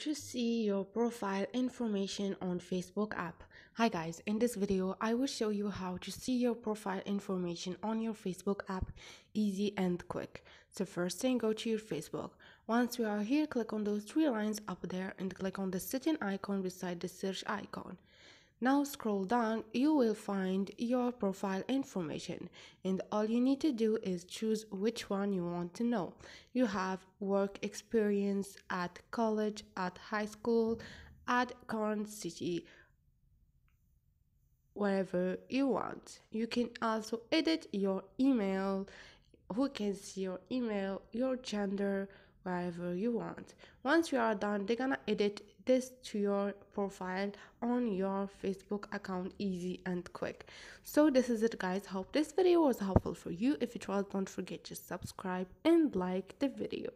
to see your profile information on Facebook app. Hi guys, in this video I will show you how to see your profile information on your Facebook app easy and quick. So first thing go to your Facebook. Once you are here click on those three lines up there and click on the setting icon beside the search icon. Now scroll down, you will find your profile information and all you need to do is choose which one you want to know. You have work experience at college, at high school, at current city, wherever you want. You can also edit your email, who can see your email, your gender, wherever you want. Once you are done, they're gonna edit this to your profile on your Facebook account easy and quick. So this is it guys. Hope this video was helpful for you. If it was, don't forget to subscribe and like the video.